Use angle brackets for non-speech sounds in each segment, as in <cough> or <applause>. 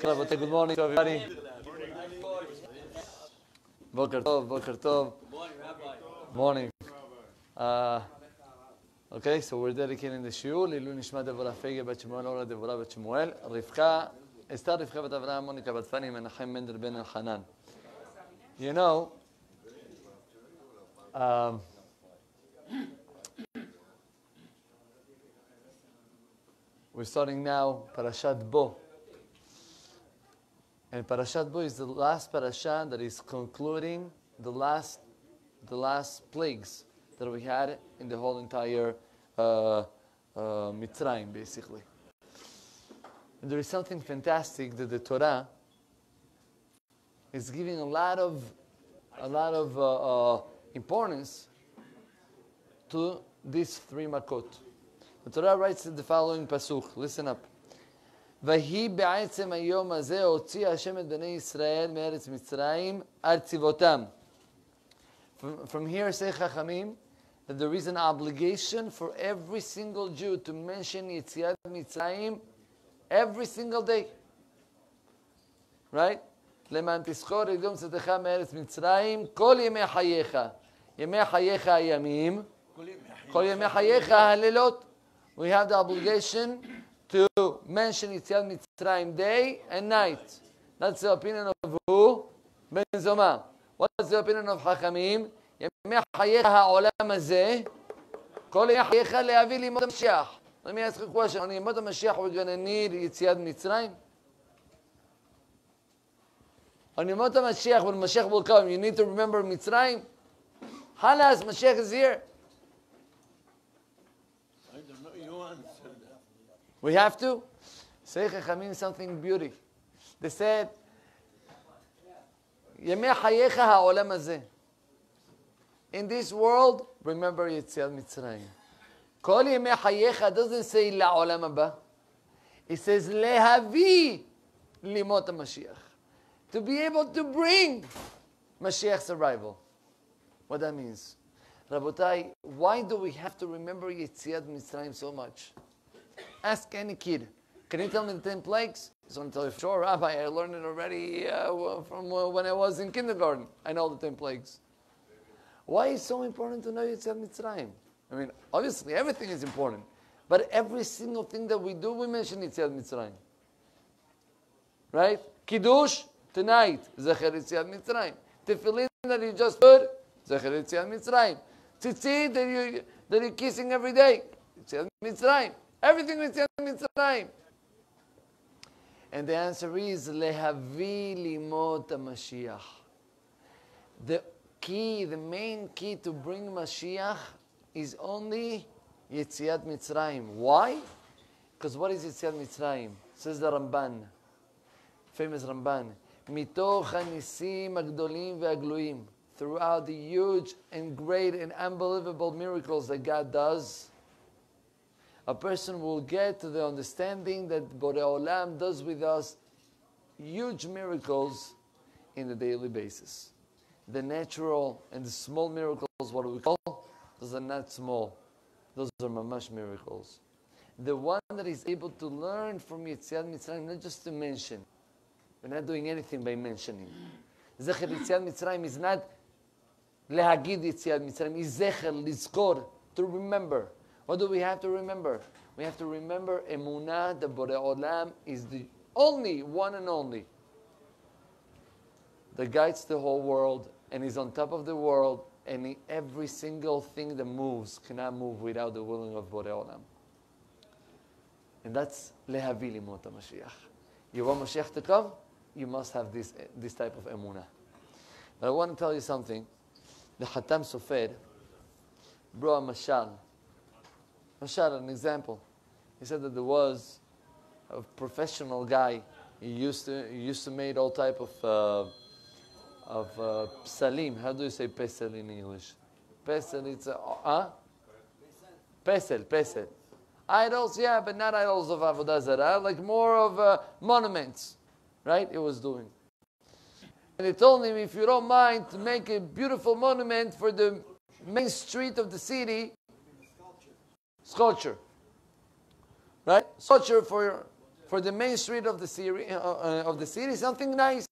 good morning to everybody. Boker Tov, Boker Tov. Morning. Uh, okay, so we're dedicating the shiur. Lilu Nishma Devorah Fege Bet Shemuel, Ora Devorah Bet Shemuel. Rivka, Esther Rivka Bet Avraham, Monica Bet Fanny, Menachem Mendel Ben Elchanan. You know, um, we're starting now Parashat Bo. And Parashat Bo is the last parasha that is concluding the last, the last plagues that we had in the whole entire uh, uh, Mitzrayim, basically. And there is something fantastic that the Torah is giving a lot of, a lot of uh, uh, importance to these three makot. The Torah writes the following pasuk. Listen up. ויהי בעצם היום הזה הוציא השם את בני ישראל מארץ מצרים על צבאותם. From, from here say Chachamim that there is an obligation for every single Jew to mention Yetziat Mitzrayim every single day. Right? למען תזכור את יום צאתך מארץ מצרים כל ימי חייך. ימי חייך הימים, כל ימי חייך הלילות. We have the obligation to mention Yetziat Mitzrayim day and night. That's the opinion of who? Ben Zoma. What's the opinion of Hachamim? Let me ask you a question. On Yemot HaMashiach, we're going to need Yetziat Mitzrayim? On Yemot HaMashiach, when Mashiach will come, you need to remember Mitzrayim? Halas, Mashiach is here. We have to. Say means something beauty. They said, Yemei Hayecha Ha'olam In this world, remember Yetziat Mitzrayim. Kol Yemei Hayecha doesn't say La'olam Haba. It says Lehavi Limot Mashiach. To be able to bring Mashiach's arrival. What that means. Rabotai, why do we have to remember Yetziat Mitzrayim so much? Ask any kid. Can you tell me the 10 plagues? He's going to tell you, sure, Rabbi, I learned it already uh, from uh, when I was in kindergarten. I know the 10 plagues. Why is it so important to know Yetziat Mitzrayim? I mean, obviously, everything is important. But every single thing that we do, we mention Yetziat Mitzrayim. Right? Kiddush, tonight, Zecher Yetziat Mitzrayim. Tefillin that you just heard, Zecher Yetziat Mitzrayim. Tzitzit that, you, that you're kissing every day, Yetziat Mitzrayim. Everything is Yetziat Mitzrayim. And the answer is, Lehavi limot Mashiach. The key, the main key to bring Mashiach is only Yetziat Mitzrayim. Why? Because what is Yetziat Mitzrayim? Says the Ramban, famous Ramban. מתוך הניסים הגדולים והגלויים, throughout the huge and great and unbelievable miracles that God does, a person will get to the understanding that Borei Olam does with us huge miracles in a daily basis. The natural and the small miracles, what we call, those are not small. Those are mamash miracles. The one that is able to learn from Yetziat Mitzrayim, not just to mention. We're not doing anything by mentioning. Zecher Yetziat Mitzrayim is not lehagid Yetziat Mitzrayim, is zecher, lizkor, to remember. What do we have to remember? We have to remember Emunah, the Bore Olam, is the only one and only that guides the whole world and is on top of the world, and every single thing that moves cannot move without the willing of Bore Olam. And that's Lehavili Limot Mashiach. You want Mashiach to come? You must have this, this type of Emunah. But I want to tell you something. The Hatam Sofer brought a mashal Mashal, an example. He said that there was a professional guy. He used to he used to make all type of uh, of uh, salim. How do you say pesel in English? Pesel, it's a huh? Pesel, pesel. Idols, yeah, but not idols of Avodah Zarah, like more of uh, monuments, right? He was doing. And they told him, if you don't mind, to make a beautiful monument for the main street of the city, sculpture. Right? Sculpture for for the main street of the city, uh, uh, of the city, something nice.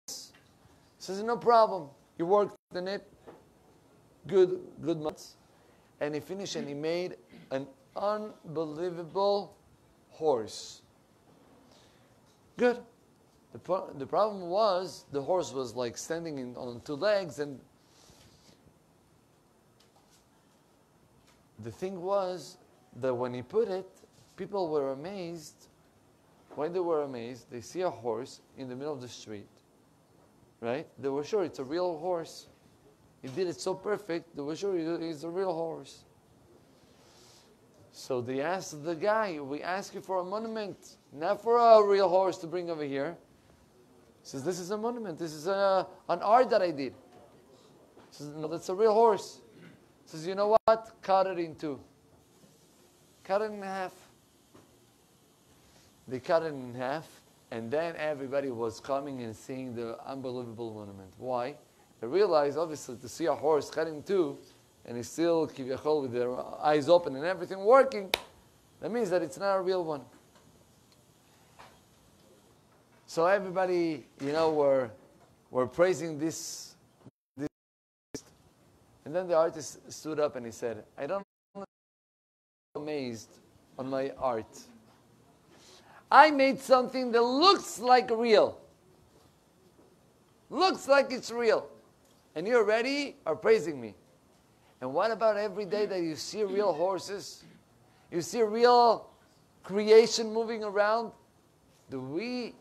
Says, no problem. He worked in it good, good months. And he finished and he made an unbelievable horse. Good. The, pro- the problem was the horse was like standing in, on two legs and the thing was that when he put it, people were amazed. When they were amazed, they see a horse in the middle of the street, right? They were sure it's a real horse. He did it so perfect, they were sure it's a real horse. So they asked the guy, We ask you for a monument, not for a real horse to bring over here. He says, This is a monument. This is a, an art that I did. He says, No, that's a real horse. He says, You know what? Cut it in two. Cut it in half. They cut it in half, and then everybody was coming and seeing the unbelievable monument. Why? They realized, obviously, to see a horse cut in two, and he's still kiviyachol with their eyes open and everything working, that means that it's not a real one. So everybody, you know, were, were praising this, this. And then the artist stood up and he said, I don't amazed on my art. I made something that looks like real. Looks like it's real. And you already are praising me. And what about every day that you see real horses? You see real creation moving around? Do we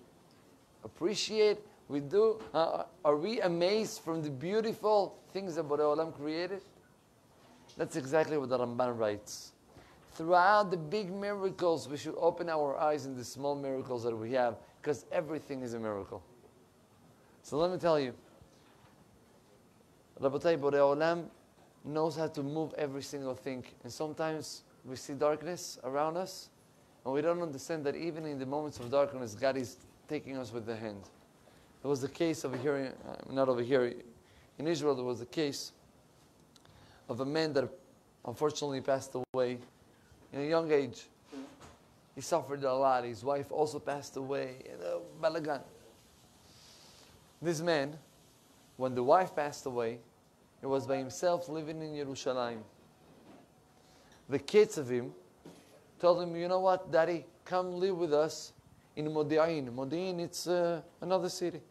appreciate? We do? Uh, are we amazed from the beautiful things that Borei Olam created? That's exactly what the Ramban writes. Throughout the big miracles, we should open our eyes in the small miracles that we have, because everything is a miracle. So let me tell you, Rabotai Borei Olam knows how to move every single thing. And sometimes we see darkness around us, and we don't understand that even in the moments of darkness, God is taking us with the hand. There was a case over here, uh, not over here, in Israel, there was a case of a man that unfortunately passed away in a young age. He suffered a lot. His wife also passed away. in a balagan. This man, when the wife passed away, he was by himself living in Jerusalem. The kids of him told him, you know what, daddy, come live with us in Modi'in. Modi'in, it's uh, another city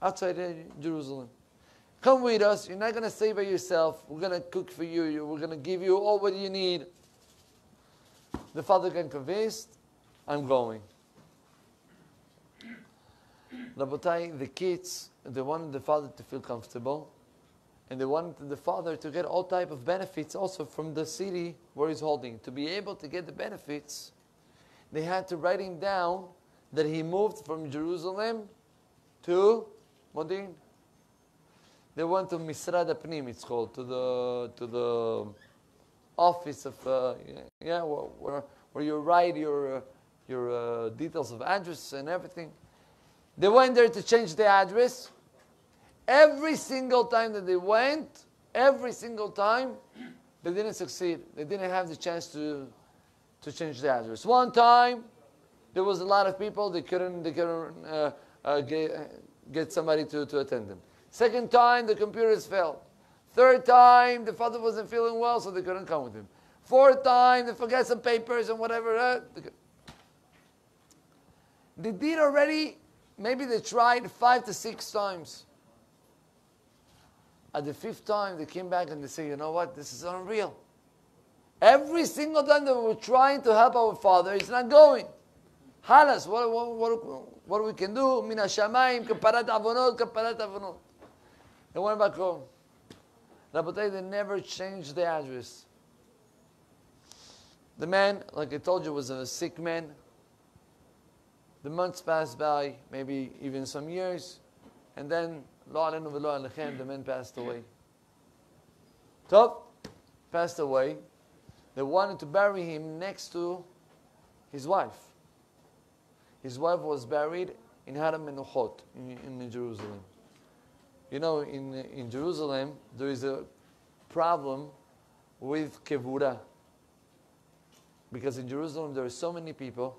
outside of Jerusalem. Come with us. You're not going to stay by yourself. We're going to cook for you. We're going to give you all what you need. The father got convinced, I'm going. Rabotai, the kids, they wanted the father to feel comfortable and they wanted the father to get all type of benefits also from the city where he's holding. To be able to get the benefits, they had to write him down that he moved from Jerusalem to Modin. They went to Misrad Apnim, it's called, to the to the office of uh, yeah write your uh, your uh, details of address and everything. They went there to change the address. Every single time that they went, every single time, they didn't succeed. They didn't have the chance to, to change the address. One time, there was a lot of people, they couldn't, they couldn't uh, uh, get, get somebody to, to attend them. Second time, the computers failed. Third time, the father wasn't feeling well, so they couldn't come with him. Fourth time, they forget some papers and whatever. Uh, they did already, maybe they tried five to six times. At the fifth time, they came back and they say, you know what, this is unreal. Every single time that we were trying to help our father, it's not going. Halas, what, what, what, what we can do? Mina shamayim, kaparat avonot, kaparat avonot. They went back home. Rabotai, they never changed the address. The man, like I told you, was a sick man. The months passed by, maybe even some years, and then the man passed away. Top passed away. They wanted to bury him next to his wife. His wife was buried in Har HaMenuchot in, in Jerusalem. You know, in, in Jerusalem, there is a problem with kevura. Because in Jerusalem, there are so many people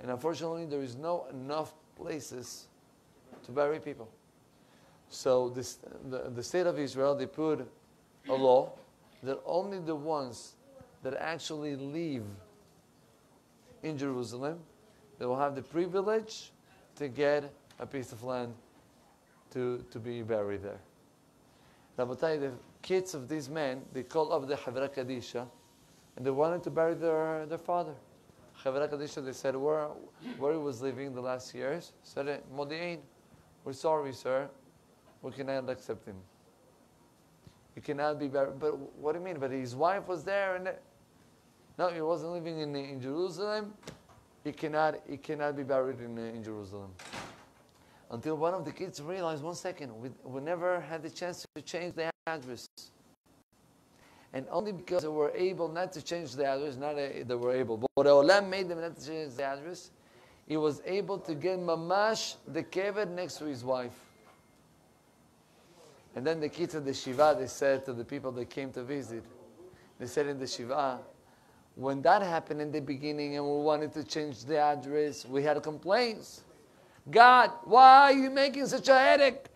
And unfortunately, there is no enough places to bury people. So this, the, the state of Israel, they put a law that only the ones that actually live in Jerusalem, they will have the privilege to get a piece of land to, to be buried there. The kids of these men, they call up the Havra Kadisha, and they wanted to bury their, their father. They said where, where he was living the last years. Said, Modi'in, we're sorry, sir. We cannot accept him. He cannot be buried. But what do you mean? But his wife was there, and no, he wasn't living in, in Jerusalem. He cannot, he cannot be buried in, in Jerusalem. Until one of the kids realized, one second, we, we never had the chance to change the address. And only because they were able not to change the address, not a, they were able, but Olam made them not to change the address, he was able to get mamash the kever next to his wife. And then the kids of the Shiva, they said to the people that came to visit, they said in the Shiva, when that happened in the beginning and we wanted to change the address, we had complaints. God, why are you making such a headache?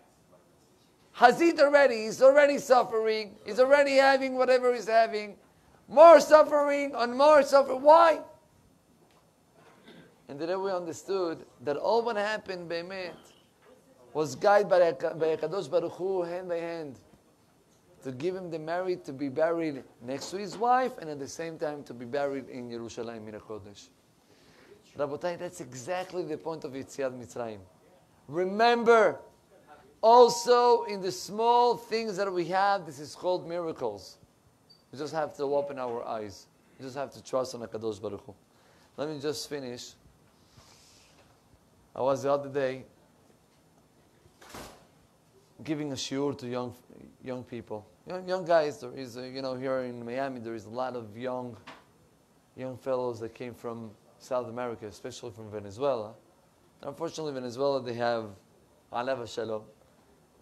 Hazid already, he's already suffering, he's already having whatever he's having. More suffering and more suffering. Why? And then we understood that all what happened, Be'emet, was guided by, by Kadosh Baruch Hu, hand by hand, to give him the merit to be buried next to his wife and at the same time to be buried in Yerushalayim, in Kodesh. Rabotai, that's exactly the point of Yetziat Mitzrayim. Remember, also in the small things that we have, this is called miracles. We just have to open our eyes. We just have to trust on HaKadosh Baruch Hu. Let me just finish. I was the other day giving a shiur to young, young people, young, young guys. There is, a, you know, here in Miami, there is a lot of young, young fellows that came from South America, especially from Venezuela. Unfortunately, Venezuela, they have Alava Shalom.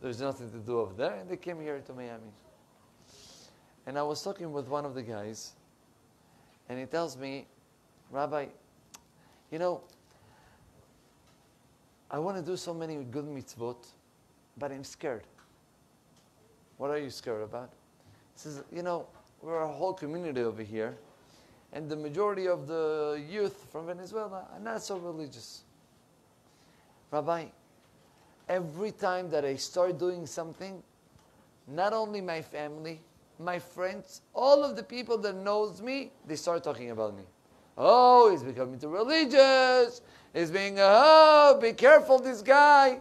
There's nothing to do over there, and they came here to Miami. And I was talking with one of the guys, and he tells me, Rabbi, you know, I want to do so many good mitzvot, but I'm scared. What are you scared about? He says, you know, we're a whole community over here, and the majority of the youth from Venezuela are not so religious. Rabbi, every time that I start doing something, not only my family, my friends, all of the people that knows me, they start talking about me. Oh, he's becoming too religious. He's being, oh, be careful, this guy.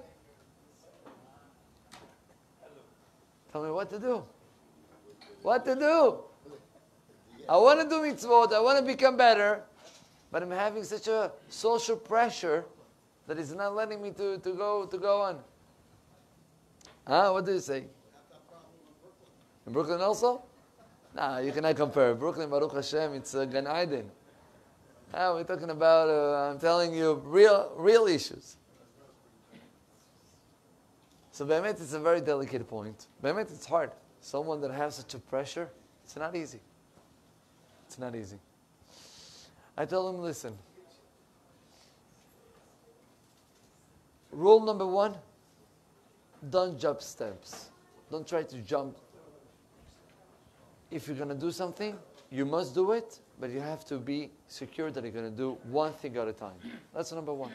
Tell me what to do. What to do? I want to do mitzvot. I want to become better. But I'm having such a social pressure that is not letting me to, to, go, to go on. Huh? What do you say? In Brooklyn also? Nah, you cannot compare. Brooklyn, Baruch Hashem, it's uh, Gan Eden. Ah, we're talking about, uh, I'm telling you, real, real issues. So Behemet, it's a very delicate point. Behemet, it's hard. Someone that has such a pressure, it's not easy. It's not easy. I tell him, listen. Rule number one, don't jump steps. Don't try to jump. If you're going to do something, you must do it, but you have to be secure that you're going to do one thing at a time. That's number one.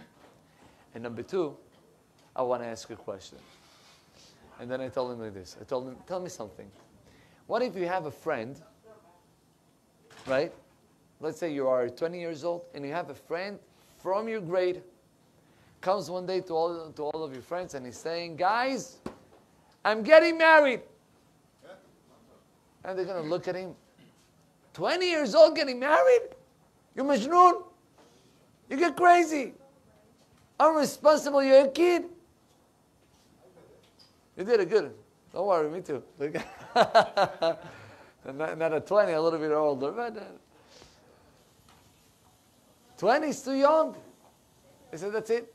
And number two, I want to ask a question. And then I told him like this I told him, tell me something. What if you have a friend, right? Let's say you are 20 years old and you have a friend from your grade comes one day to all, to all of your friends and he's saying, Guys, I'm getting married. And they're going to look at him 20 years old getting married? You Majnoon? You get crazy. I'm responsible, you're a kid. You did it good. Don't worry, me too. <laughs> not, not at 20, a little bit older, but uh, 20 is too young. I said, that's it.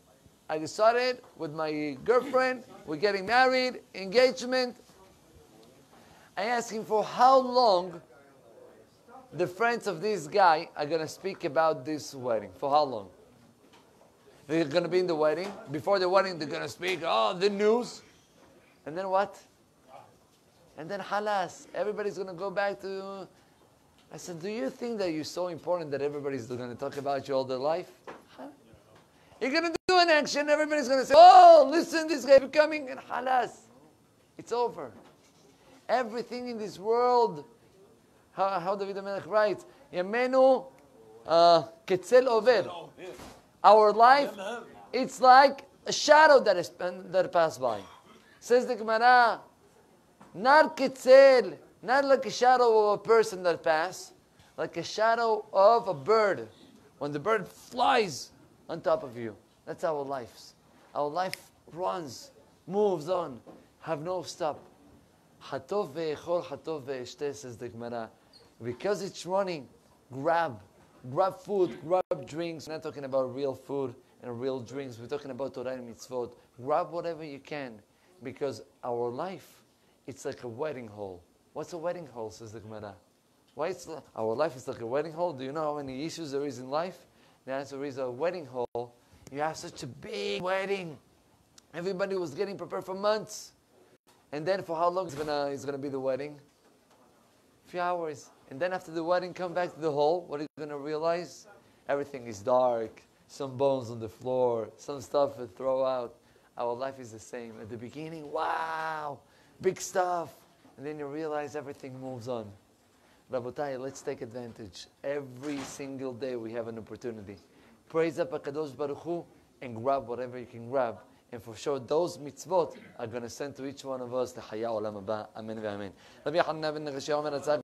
I decided with my girlfriend, we're getting married, engagement. I asked him for how long the friends of this guy are going to speak about this wedding. For how long? They're going to be in the wedding. Before the wedding, they're going to speak, oh, the news. And then what? And then halas. Everybody's going to go back to. I said, do you think that you're so important that everybody's going to talk about you all their life? Huh? You're going to an action, everybody's going to say, oh, listen, this guy becoming, and halas. It's over. Everything in this world, how, how David Melech writes, Yemenu uh, ketzel over. Our life, it's like a shadow that is that passed by. Says the Gemara, not ketzel, not like a shadow of a person that passed, like a shadow of a bird. When the bird flies on top of you. That's our lives. Our life runs, moves on, have no stop. Hatov ve'echol, hatov ve'eshteh, says the Gemara. Because it's running, grab. Grab food, grab drinks. We're not talking about real food and real drinks. We're talking about Torah and mitzvot. Grab whatever you can. Because our life, it's like a wedding hall. What's a wedding hall, says the Gemara? Why it's, our life is like a wedding hall? Do you know how many issues there is in life? The answer is a wedding hall. You have such a big wedding. Everybody was getting prepared for months. And then for how long is gonna is gonna be the wedding? A few hours. And then after the wedding, come back to the hall. What are you gonna realize? Everything is dark. Some bones on the floor. Some stuff to throw out. Our life is the same. At the beginning, wow, big stuff. And then you realize everything moves on. Rabotai, let's take advantage. Every single day we have an opportunity. Praise up Kadosh Baruch Hu and grab whatever you can grab. And for sure, those mitzvot are going to send to each one of us the Haya Olam. Amen Omer Atzad